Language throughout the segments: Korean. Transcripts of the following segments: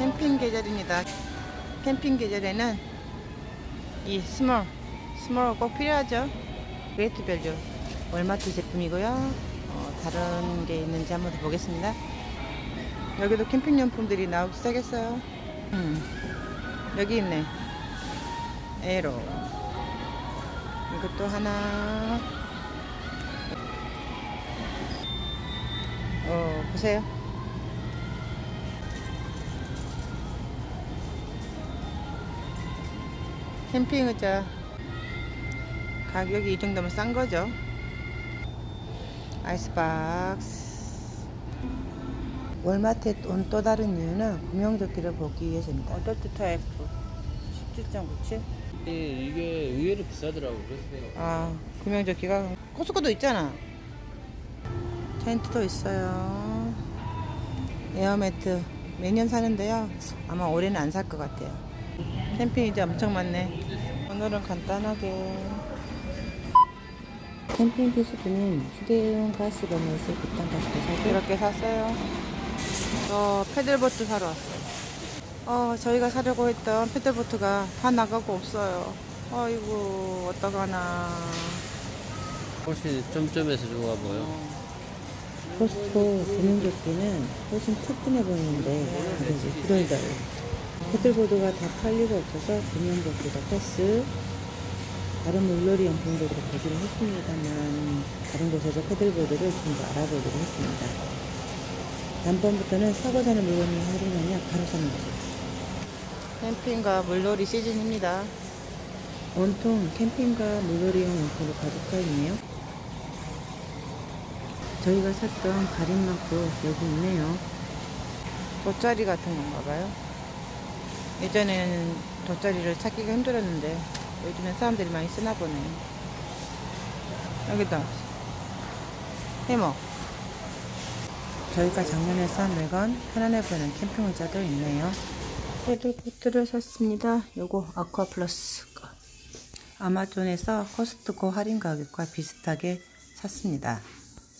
캠핑 계절입니다. 캠핑 계절에는 이 s'more, s'more 꼭 필요하죠. Great Value 월마트 제품이고요. 어, 다른 게 있는지 한번 더 보겠습니다. 여기도 캠핑용품들이 나오기 시작했어요. 음, 여기 있네. Aero. 이것도 하나. 어, 보세요. 캠핑 의자 가격이 이 정도면 싼 거죠. 아이스박스. 월마트에 온 또 다른 이유는 구명조끼를 보기 위해서입니다. 어덜트 타입 17.97? 예, 이게 의외로 비싸더라고 그래서 내가 아, 구명조끼가 코스트코도 있잖아. 텐트도 있어요. 에어매트 매년 사는데요. 아마 올해는 안 살 것 같아요. 캠핑 이제 엄청 많네. 오늘은 간단하게 캠핑 필수품인 휴대용 가스버너에서 부탄가스도 사고 이렇게 샀어요. 저 paddle board 사러 왔어요. 어, 저희가 사려고 했던 paddle board가 다 나가고 없어요. 아이고 어떡하나. 훨씬 점점에서 좋아 보여 포스코 구명조끼는 훨씬 튼튼해 보이는데 가격이 1월달 패들보드가 다 팔리고 없어서 구명조끼가 패스 다른 물놀이 용품들도 보기로 했습니다만 다른 곳에서 패들보드를 좀 더 알아보기로 했습니다. 다음번부터는 사고 자는 물건이 할인하면 바로 사는 거죠. 캠핑과 물놀이 시즌입니다. 온통 캠핑과 물놀이용 용품으로 가득 차 있네요. 저희가 샀던 가림막도 여기 있네요. 돗자리 같은 건가 봐요. 예전에는 돗자리를 찾기가 힘들었는데 요즘엔 사람들이 많이 쓰나 보네. 여기다 해머. 저희가 작년에 산 물건 편안해 보이는 캠핑 의자도 있네요. paddle board를 샀습니다. 요거 Aqua Plus 거. 아마존에서 코스트코 할인 가격과 비슷하게 샀습니다.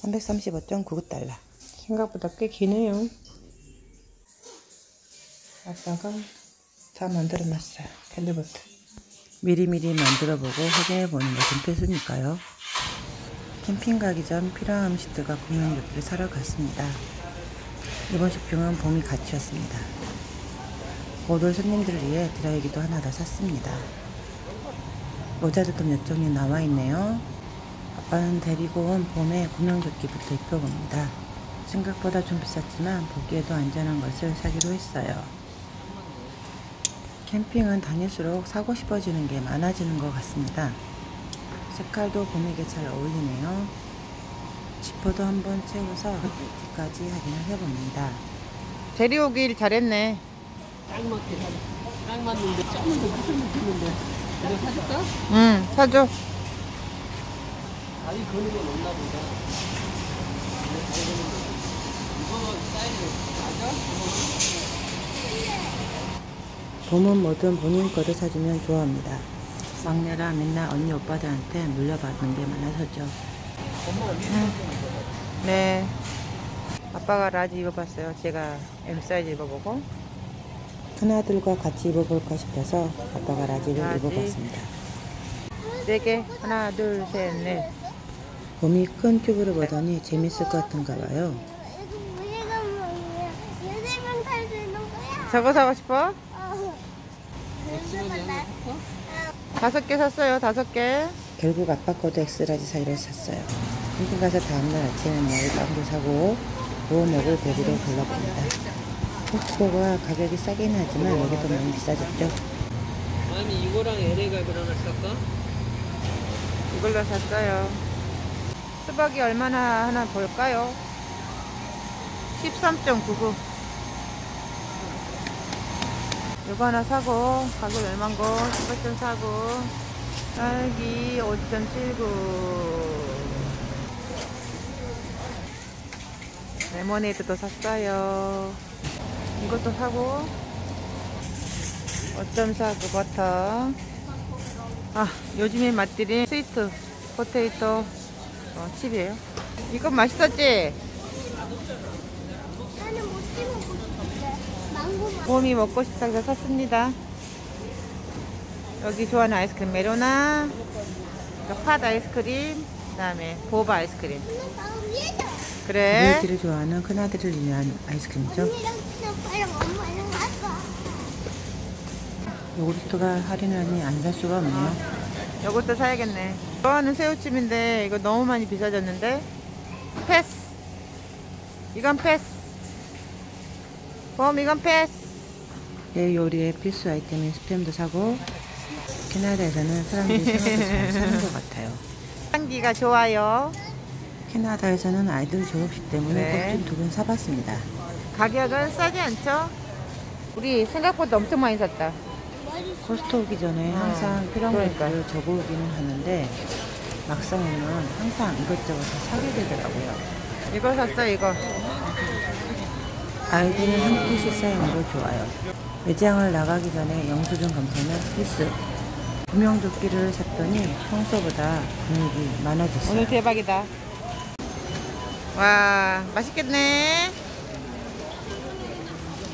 335.99달러. 생각보다 꽤 기네요. 아빠가 다 만들어 놨어요. paddle board. 미리미리 만들어 보고 확인해 보는 것은 필수니까요. 캠핑 가기 전 필요한 음식들과 구명조끼를 사러 갔습니다. 이번 쇼핑은 봄이 같이였습니다. 못올 손님들을 위해 드라이기도 하나 더 샀습니다. 모자들도 몇 종류 나와 있네요. 아빠는 데리고 온 봄에 구명조끼부터 입혀봅니다. 생각보다 좀 비쌌지만 보기에도 안전한 것을 사기로 했어요. 캠핑은 다닐수록 사고 싶어지는 게 많아지는 것 같습니다. 색깔도 봄에게 잘 어울리네요. 지퍼도 한번 채워서 뒤까지 확인을 해봅니다. 데리오길 잘했네. 딱 맞게 사- 딱 맞는데 조금 더 무슨 느낌인데 이거 사줄까? 응, 사줘. 다리 거는 건 없나 보다 근데 다리 거는 거 이거 사이즈 맞아? 봄은 뭐든 본인 거를 사주면 좋아합니다. 막내라 맨날 언니 오빠들한테 물려받는 게 많아서죠. 네. 아빠가 large 입어봤어요. 제가 M 사이즈 입어보고. 큰아들과 같이 입어볼까 싶어서 아빠가 라지를 라지. 입어봤습니다. 네 개. 하나, 둘, 셋, 넷. 봄이 큰 튜브를 보더니 재밌을 것 같은가 봐요. 이거 우리가 뭐야? 얘네만 탈수 있는 거야? 저거 사고 싶어? 탈. 다섯 개 샀어요. 다섯 개. 결국 아빠 거도 엑스라지 사이를 샀어요. 캠핑 가서 다음날 아침에 먹을 빵도 사고 보호목을 데리러 골라봅니다. 코스코가 가격이 싸긴 하지만 여기도 많이 비싸졌죠. 아니 이거랑 LA가 그러나 살까? 이걸로 샀어요. 수박이 얼마나 하나 볼까요? 13.99. 이거 하나 사고, 가격 수박 좀 사고, 딸기 5.79. 레모네이드도 샀어요. 이것도 사고, 5.49 버터. 아, 요즘에 맛들인 스위트 포테이토 어, 칩이에요. 이거 맛있었지? 봄이 먹고 싶다 해서 샀습니다. 여기 좋아하는 아이스크림 메로나, 팥 아이스크림, 그 다음에 보바 아이스크림. 그래. 우리 들이 좋아하는 큰아들을 위한 아이스크림이죠. 요구르트가 할인하니 안 살 수가 없네요. 요것도 사야겠네. 이거는 새우찜인데 이거 너무 많이 비싸졌는데 패스. 이건 패스. 봄 이건 패스. 내 요리의 필수 아이템인 스팸도 사고 캐나다에서는 사람들이 생각보다 잘 사는 것 같아요. 향기가 좋아요. 캐나다에서는 아이들 졸업식 때문에 네. 꼭좀두번 사봤습니다. 가격은 싸지 않죠? 우리 생각보다 엄청 많이 샀다. 코스트코 오기 전에 아, 항상 필요한 그러니까. 것들을 적어오기는 하는데 막상 오면 항상 이것저것 다 사게 되더라고요. 이거 샀어 이거. 아이들은 한 끼씩 쌓이는 걸 좋아해요. 매장을 나가기 전에 영수증 검사는 필수. 구명조끼를 샀더니 평소보다 부피가 많아졌어요. 오늘 대박이다. 와 맛있겠네.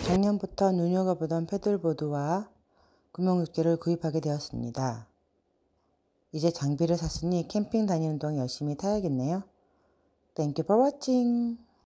작년부터 눈여겨보던 패들보드와 구명조끼를 구입하게 되었습니다. 이제 장비를 샀으니 캠핑 다니는 동안 열심히 타야겠네요. Thank you for watching.